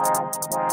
Bye.